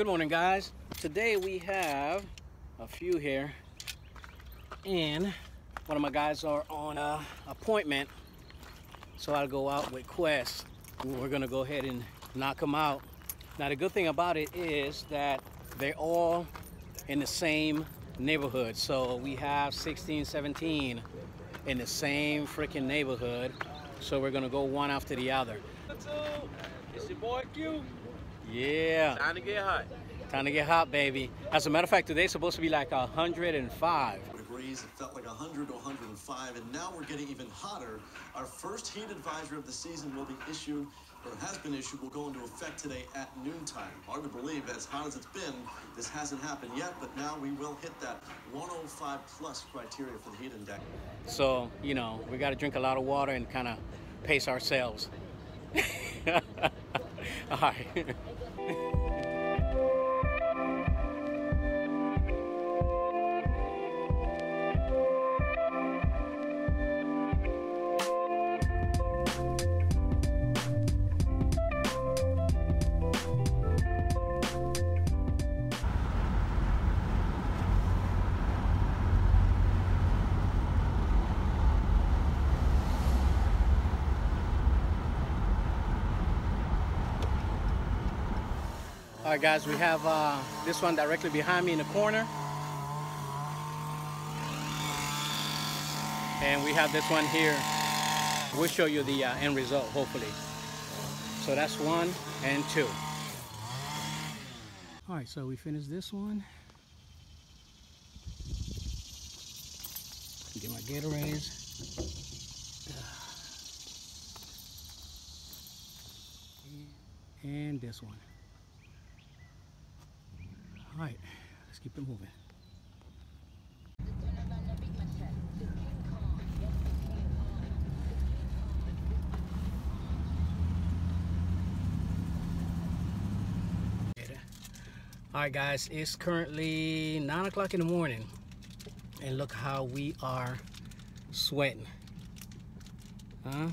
Good morning, guys. Today we have a few here, and one of my guys are on a appointment, so I'll go out with Quest. We're gonna go ahead and knock them out. Now, the good thing about it is that they're all in the same neighborhood. So we have 16, 17 in the same freaking neighborhood. So we're gonna go one after the other. It's your boy Q. Yeah. Time to get hot. Time to get hot, baby. As a matter of fact, today's supposed to be like 105. degrees. It felt like 100 to 105, and now we're getting even hotter. Our first heat advisory of the season will be issued, or has been issued, will go into effect today at noontime. Hard to believe, as hot as it's been, this hasn't happened yet, but now we will hit that 105 plus criteria for the heat index. So, you know, we got to drink a lot of water and kind of pace ourselves. All right. All right, guys, we have uh, this one directly behind me in the corner. And we have this one here. We'll show you the uh, end result, hopefully. So that's one and two. All right, so we finished this one. Get my Gatorades. And this one. All right, let's keep it moving. All right, guys, it's currently nine o'clock in the morning, and look how we are sweating. Huh?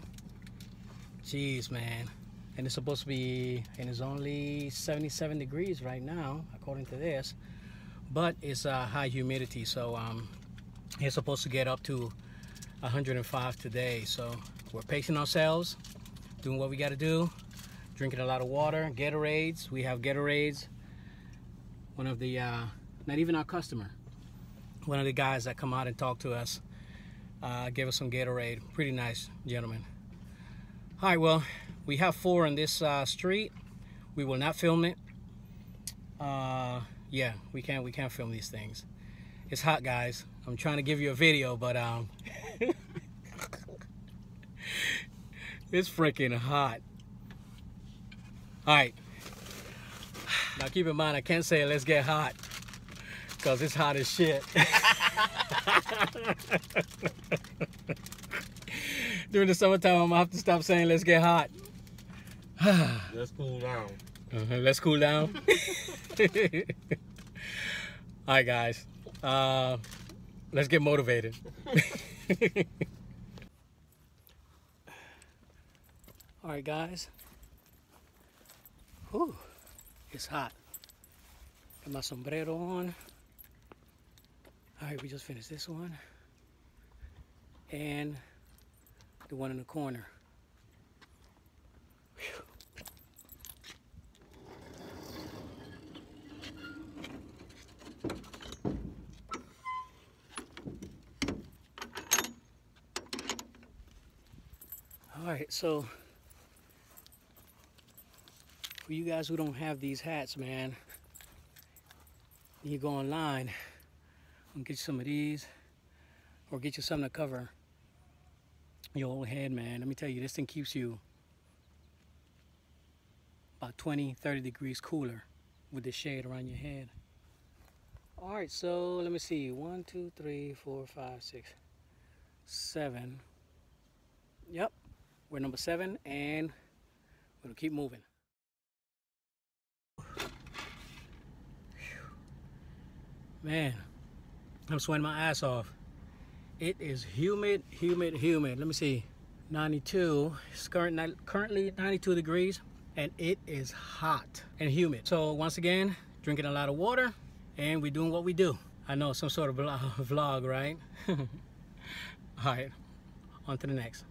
Jeez, man and it's supposed to be and it's only 77 degrees right now according to this but it's a uh, high humidity so um, it's supposed to get up to 105 today. So we're pacing ourselves doing what we got to do drinking a lot of water Gatorades. We have Gatorades one of the uh, not even our customer one of the guys that come out and talk to us uh, gave us some Gatorade. Pretty nice gentleman right well we have four on this uh, street. We will not film it. Uh, yeah, we can't we can't film these things. It's hot, guys. I'm trying to give you a video, but um, it's freaking hot. All right. Now keep in mind, I can't say let's get hot because it's hot as shit. During the summertime, I'm gonna have to stop saying let's get hot. let's cool down. Uh -huh, let's cool down. All right, guys. Uh, let's get motivated. All right, guys. Whew, it's hot. Got my sombrero on. All right, we just finished this one. And the one in the corner. All right, so for you guys who don't have these hats, man, you go online and get you some of these or get you something to cover your old head, man. Let me tell you, this thing keeps you about 20, 30 degrees cooler with the shade around your head. All right, so let me see. One, two, three, four, five, six, seven. Yep, we're number seven and we're gonna keep moving. Man, I'm sweating my ass off. It is humid, humid, humid. Let me see. 92. It's current, currently 92 degrees and it is hot and humid. So once again, drinking a lot of water, and we're doing what we do. I know some sort of vlog, right? All right, on to the next.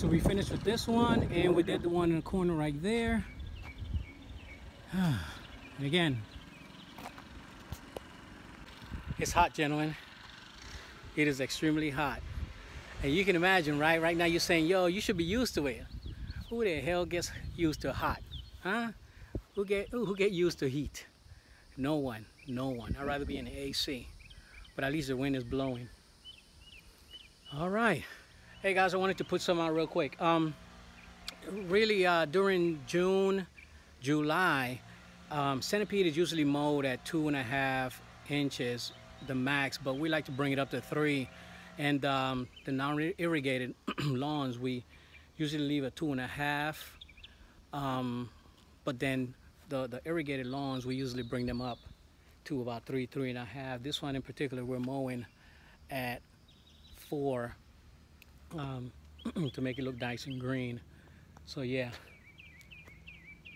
So we finished with this one and we did the one in the corner right there. and again, it's hot, gentlemen. It is extremely hot. And you can imagine, right? Right now you're saying, yo, you should be used to it. Who the hell gets used to hot? Huh? Who get, who get used to heat? No one, no one. I'd rather be in the AC. But at least the wind is blowing. All right. Hey guys, I wanted to put some out real quick. Um, really, uh, during June, July, um, centipede is usually mowed at two and a half inches, the max, but we like to bring it up to three. And um, the non-irrigated lawns, we usually leave at two and a half. Um, but then the, the irrigated lawns, we usually bring them up to about three, three and a half. This one in particular, we're mowing at four um, to make it look nice and green. So yeah.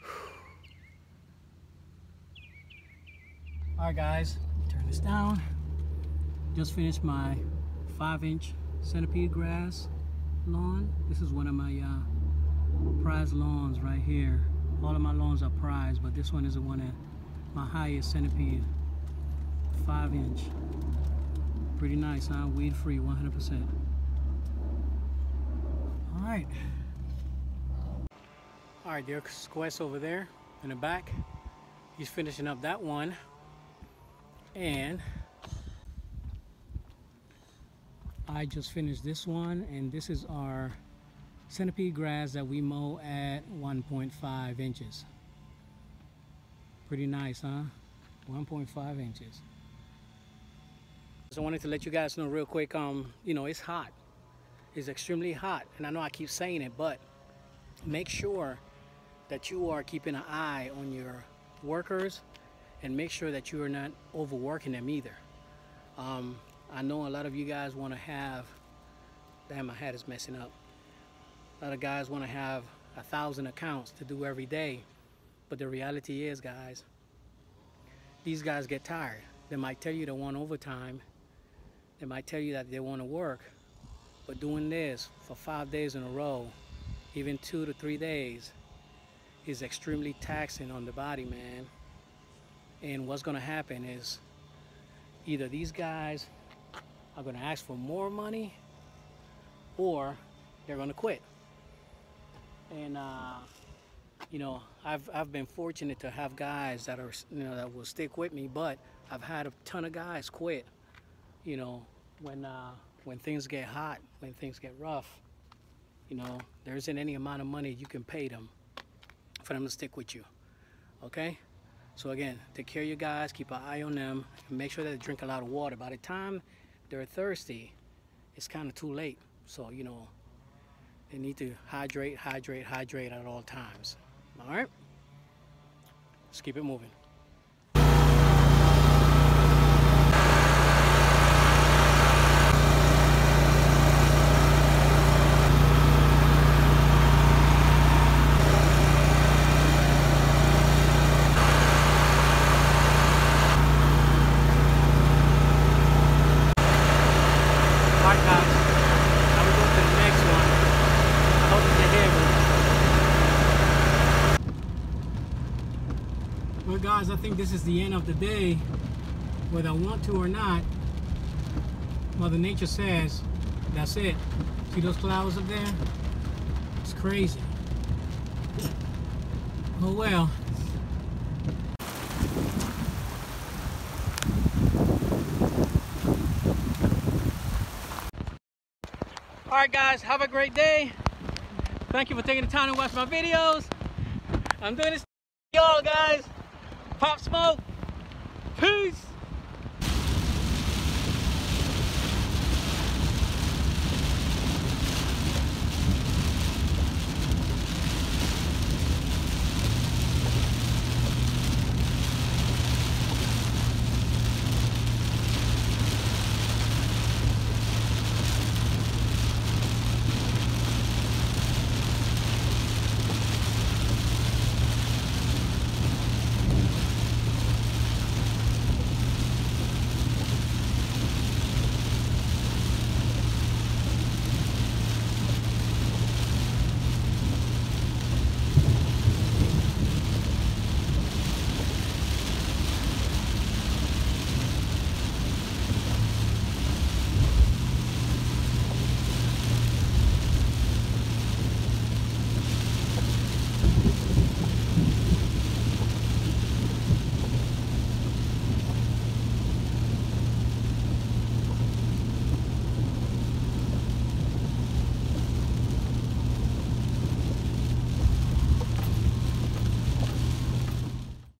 All right guys, turn this down. Just finished my five inch centipede grass lawn. This is one of my uh, prize lawns right here. All of my lawns are prized, but this one is the one at my highest centipede. Five inch. Pretty nice, huh? Weed free, 100%. All right. All right, there's Quest over there in the back. He's finishing up that one. And I just finished this one and this is our centipede grass that we mow at 1.5 inches. Pretty nice, huh? 1.5 inches. So I wanted to let you guys know real quick, um, you know, it's hot is extremely hot. And I know I keep saying it, but make sure that you are keeping an eye on your workers and make sure that you are not overworking them either. Um, I know a lot of you guys want to have, damn my hat is messing up. A lot of guys want to have a thousand accounts to do every day. But the reality is guys, these guys get tired. They might tell you they want overtime. They might tell you that they want to work, but doing this for five days in a row, even two to three days, is extremely taxing on the body, man. And what's gonna happen is either these guys are gonna ask for more money or they're gonna quit. And uh, you know, I've I've been fortunate to have guys that are you know that will stick with me, but I've had a ton of guys quit. You know, when uh, when things get hot, when things get rough, you know, there isn't any amount of money you can pay them for them to stick with you. Okay? So again, take care of your guys, keep an eye on them, make sure that they drink a lot of water. By the time they're thirsty, it's kind of too late. So, you know, they need to hydrate, hydrate, hydrate at all times. All right? Let's keep it moving. Well, guys, I think this is the end of the day, whether I want to or not. Mother Nature says, that's it. See those clouds up there? It's crazy. Oh well. All right, guys, have a great day. Thank you for taking the time to watch my videos. I'm doing this y'all, guys. Pop smoke. Peace.